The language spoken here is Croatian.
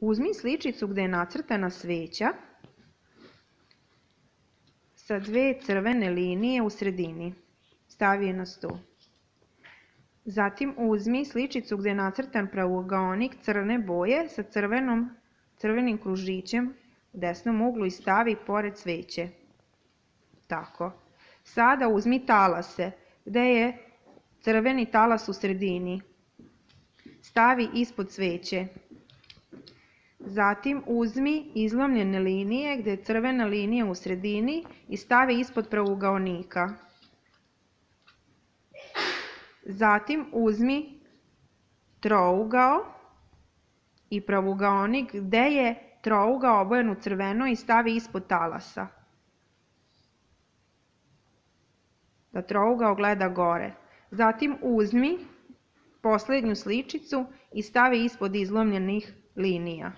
Uzmi sličicu gdje je nacrtana sveća sa dve crvene linije u sredini. Stavi je na sto. Zatim uzmi sličicu gdje je nacrtan pravogaonik crne boje sa crvenom, crvenim kružićem u desnom uglu i stavi pored sveće. Tako. Sada uzmi talase gdje je crveni talas u sredini. Stavi ispod sveće. Zatim uzmi izlomljene linije gdje je crvena linija u sredini i stavi ispod pravougaonika. Zatim uzmi trougao i pravougaonik gdje je trougao obojen u crveno i stavi ispod talasa. Da trougao gleda gore. Zatim uzmi posljednju sličicu i stavi ispod izlomljenih linija.